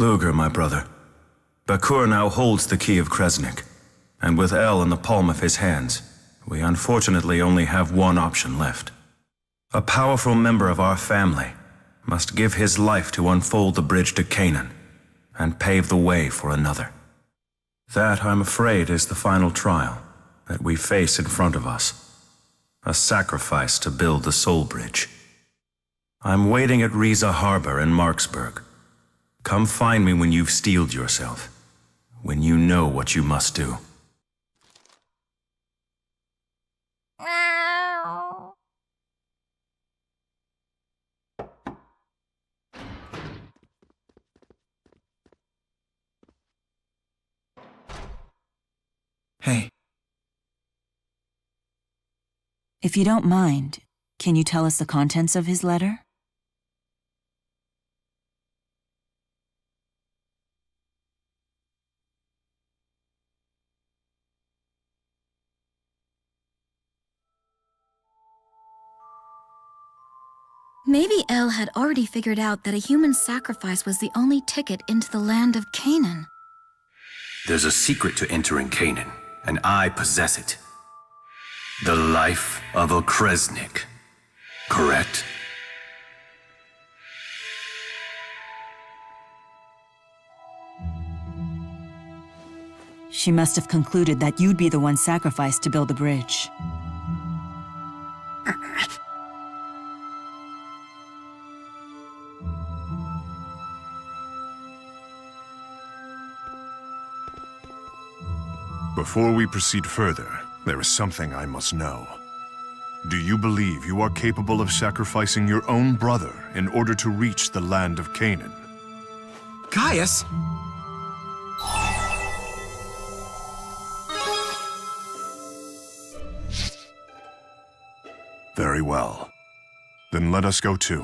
Ludger, my brother. Bakur now holds the key of Kresnik, and with Elle in the palm of his hands, we unfortunately only have one option left. A powerful member of our family must give his life to unfold the bridge to Canaan, and pave the way for another. That, I'm afraid, is the final trial that we face in front of us. A sacrifice to build the Soul Bridge. I'm waiting at Riza Harbor in Marksburg. Come find me when you've steeled yourself. When you know what you must do. Hey. If you don't mind, can you tell us the contents of his letter? Maybe Elle had already figured out that a human sacrifice was the only ticket into the land of Canaan. There's a secret to entering Canaan, and I possess it. The life of a Kresnik. Correct? She must have concluded that you'd be the one sacrificed to build the bridge. Before we proceed further, there is something I must know. Do you believe you are capable of sacrificing your own brother in order to reach the land of Canaan? Gaius? Very well. Then let us go too.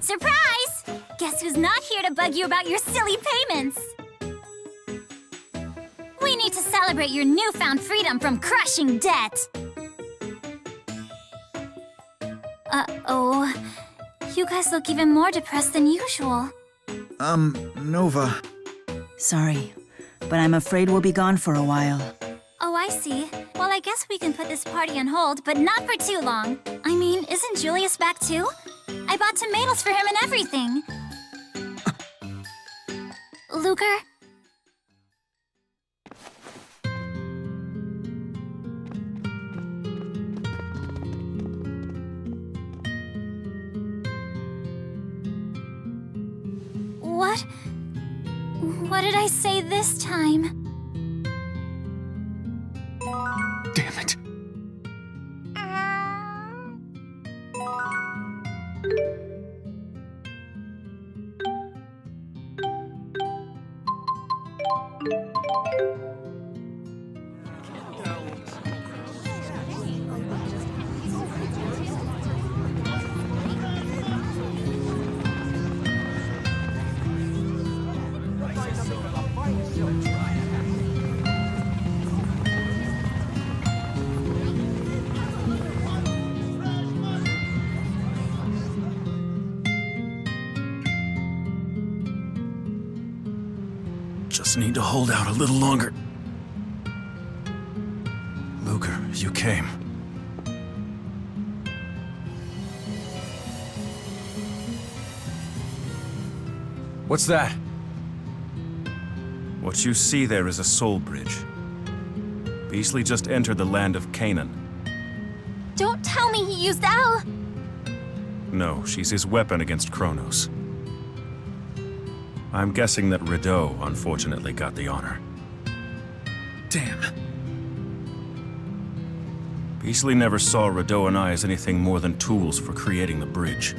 Surprise! Guess who's not here to bug you about your silly payments? We need to celebrate your newfound freedom from crushing debt! Uh-oh. You guys look even more depressed than usual. Um, Nova. Sorry, but I'm afraid we'll be gone for a while. Oh, I see. Well, I guess we can put this party on hold, but not for too long. I mean, isn't Julius back too? I bought tomatoes for him and everything. Ludger? What? What did I say this time? Just need to hold out a little longer. Ludger, you came. What's that? What you see there is a soul bridge. Bisley just entered the land of Canaan. Don't tell me he used Elle! No, she's his weapon against Chronos. I'm guessing that Rideaux, unfortunately, got the honor. Damn. Bisley never saw Rideaux and I as anything more than tools for creating the bridge.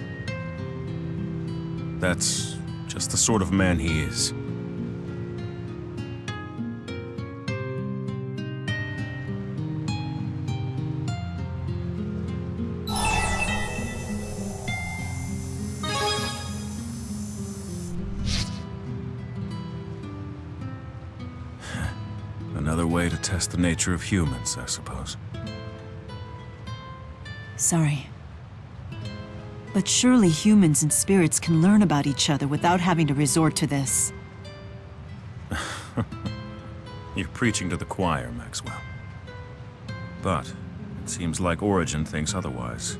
That's just the sort of man he is. Another way to test the nature of humans, I suppose. Sorry. But surely humans and spirits can learn about each other without having to resort to this. You're preaching to the choir, Maxwell. But it seems like Origin thinks otherwise.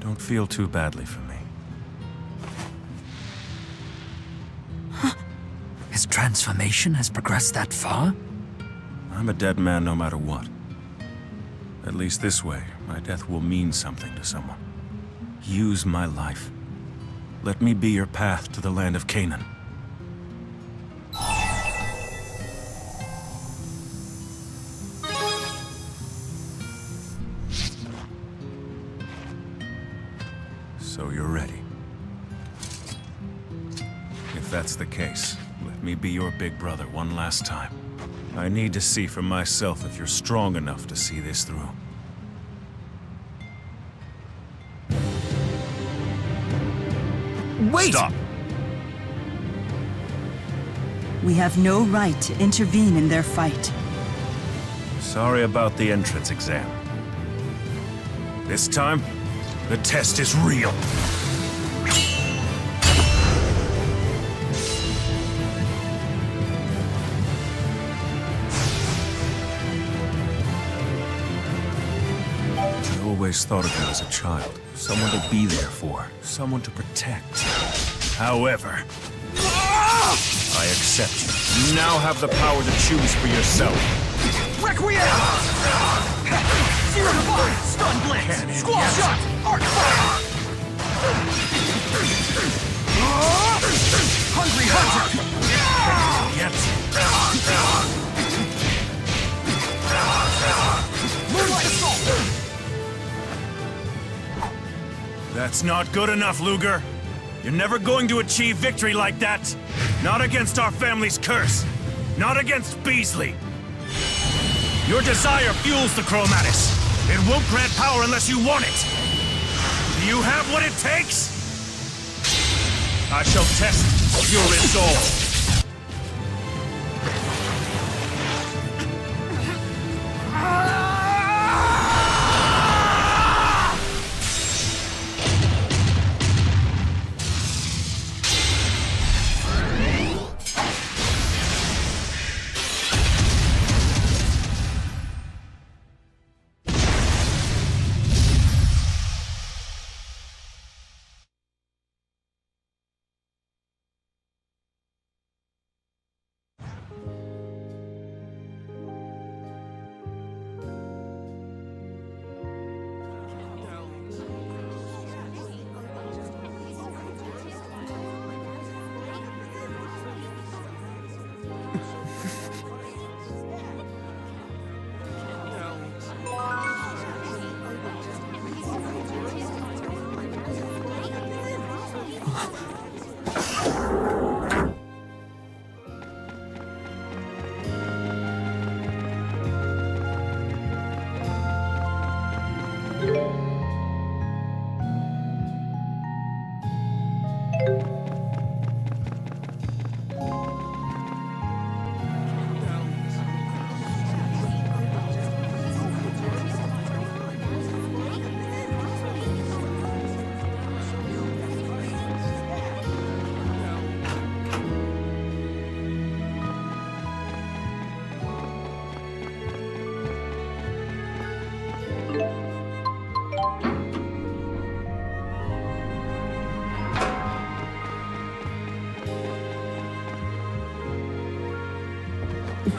Don't feel too badly for me. Transformation has progressed that far? I'm a dead man no matter what. At least this way, my death will mean something to someone. Use my life. Let me be your path to the land of Canaan. So you're ready. If that's the case, me be your big brother one last time. I need to see for myself if you're strong enough to see this through. Wait! Stop! We have no right to intervene in their fight. Sorry about the entrance exam. This time, the test is real. Always thought of you as a child. Someone to be there for. Someone to protect. However, I accept you. You now have the power to choose for yourself. Requiem! Sear Divine! Stun Blitz! Squall Shot! Arc Fire! Hungry Hunter! Moonlight That's not good enough, Ludger. You're never going to achieve victory like that. Not against our family's curse. Not against Bisley. Your desire fuels the Chromatus. It won't grant power unless you want it. Do you have what it takes? I shall test your resolve.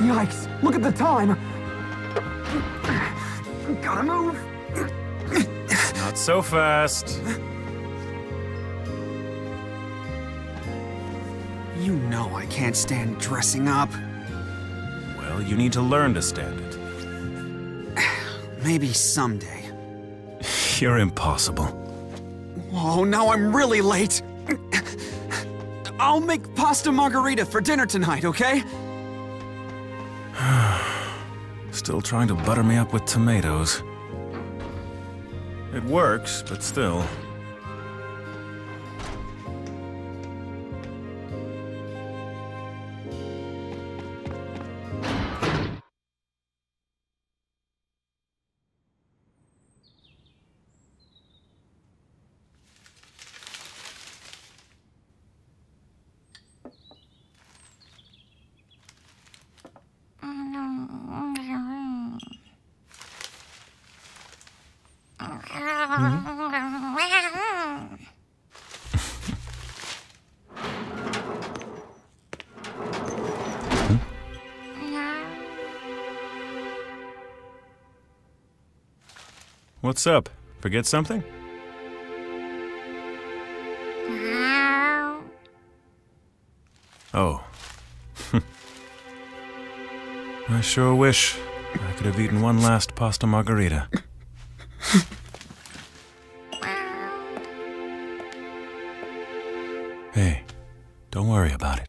Yikes! Look at the time! Gotta move! Not so fast. You know I can't stand dressing up. Well, you need to learn to stand it. Maybe someday. You're impossible. Oh, now I'm really late! I'll make pasta margarita for dinner tonight, okay? Still trying to butter me up with tomatoes. It works, but still. What's up? Forget something? Oh. I sure wish I could have eaten one last pasta margarita. hey, don't worry about it.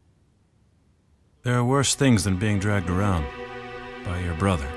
There are worse things than being dragged around by your brother.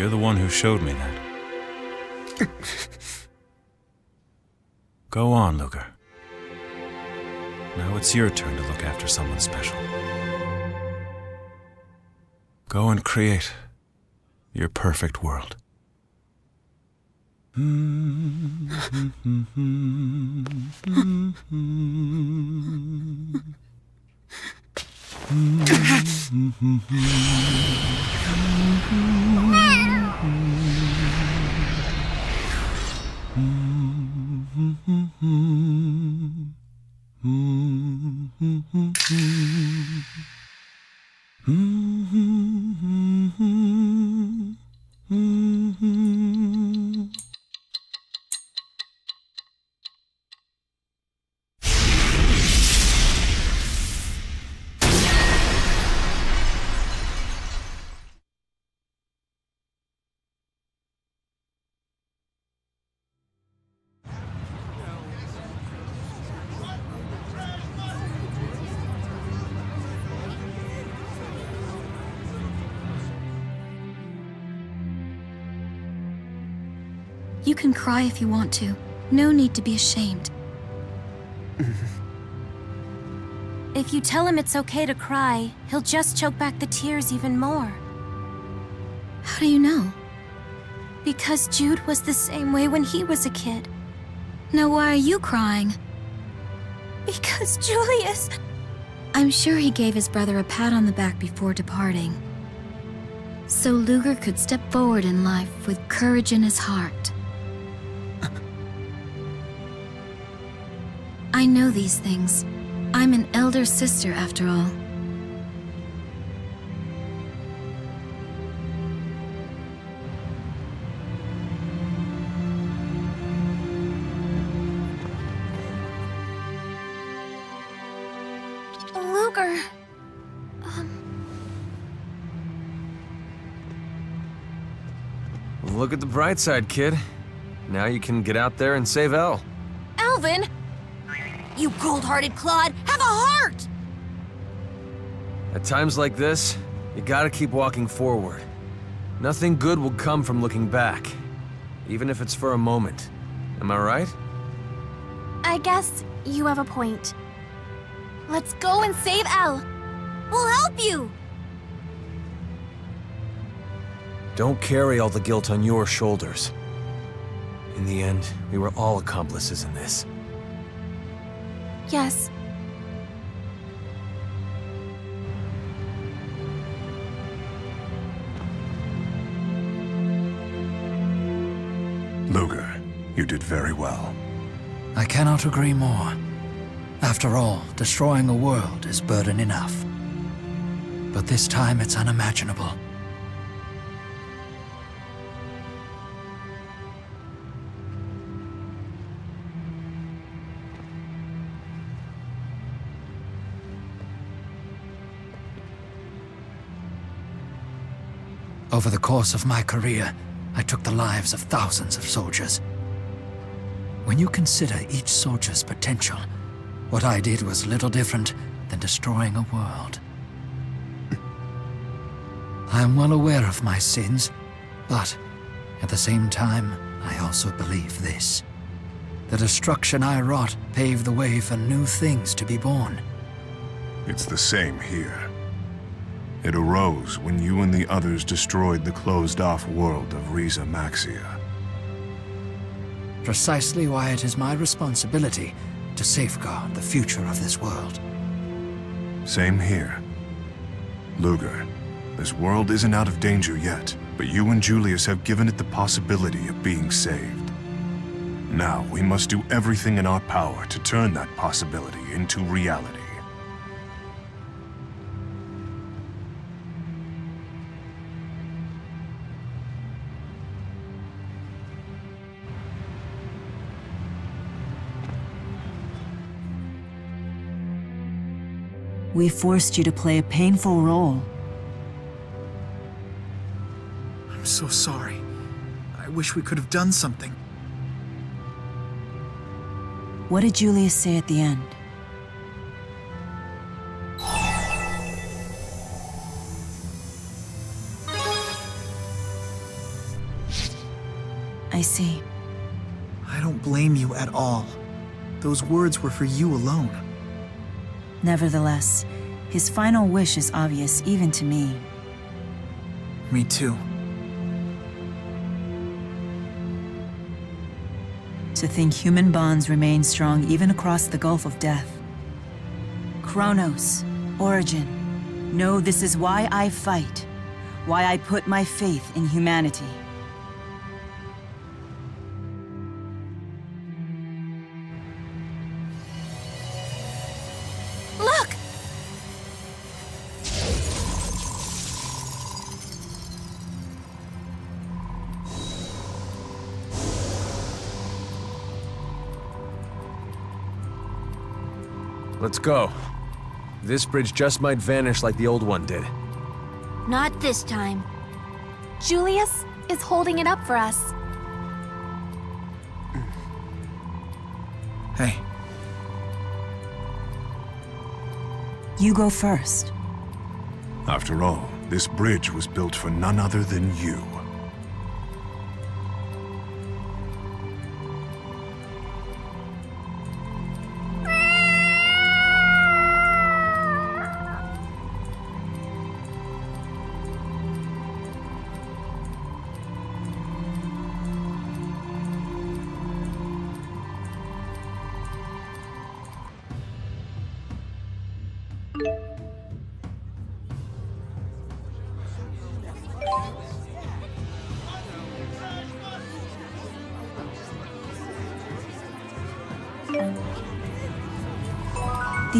You're the one who showed me that. Go on, Ludger. Now it's your turn to look after someone special. Go and create your perfect world. Mm-hmm. You can cry if you want to. No need to be ashamed. If you tell him it's okay to cry, he'll just choke back the tears even more. How do you know? Because Jude was the same way when he was a kid. Now why are you crying? Because Julius... I'm sure he gave his brother a pat on the back before departing. So Ludger could step forward in life with courage in his heart. I know these things. I'm an elder sister after all. Ludger... Um. Look at the bright side, kid. Now you can get out there and save Elle. Alvin! You cold-hearted clod, have a heart! At times like this, you gotta keep walking forward. Nothing good will come from looking back, even if it's for a moment. Am I right? I guess you have a point. Let's go and save Elle. We'll help you! Don't carry all the guilt on your shoulders. In the end, we were all accomplices in this. Yes. Ludger, you did very well. I cannot agree more. After all, destroying a world is burden enough. But this time it's unimaginable. Over the course of my career, I took the lives of thousands of soldiers. When you consider each soldier's potential, what I did was little different than destroying a world. I am well aware of my sins, but at the same time, I also believe this. The destruction I wrought paved the way for new things to be born. It's the same here. It arose when you and the others destroyed the closed-off world of Rieze Maxia. Precisely why it is my responsibility to safeguard the future of this world. Same here. Ludger, this world isn't out of danger yet, but you and Julius have given it the possibility of being saved. Now, we must do everything in our power to turn that possibility into reality. We forced you to play a painful role. I'm so sorry. I wish we could have done something. What did Julius say at the end? I see. I don't blame you at all. Those words were for you alone. Nevertheless, his final wish is obvious even to me. Me too. To think human bonds remain strong even across the gulf of death. Chronos, Origin, know this is why I fight, why I put my faith in humanity. Let's go. This bridge just might vanish like the old one did. Not this time. Julius is holding it up for us. Hey, You go first. After all, this bridge was built for none other than you.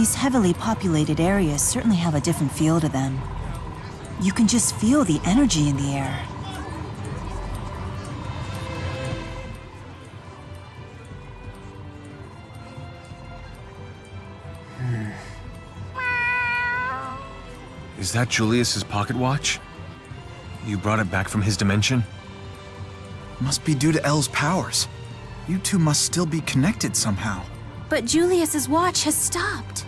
These heavily populated areas certainly have a different feel to them. You can just feel the energy in the air. Hmm. Is that Julius's pocket watch? You brought it back from his dimension? must be due to Elle's powers. You two must still be connected somehow. But Julius's watch has stopped.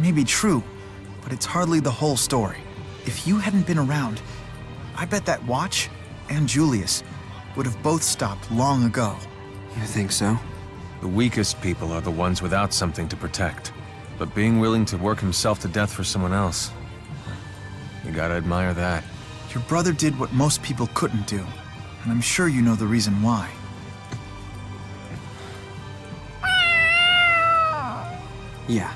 May be true, but it's hardly the whole story. If you hadn't been around, I bet that watch and Julius would have both stopped long ago. You think so? The weakest people are the ones without something to protect. But being willing to work himself to death for someone else, you gotta admire that. Your brother did what most people couldn't do, and I'm sure you know the reason why. Yeah,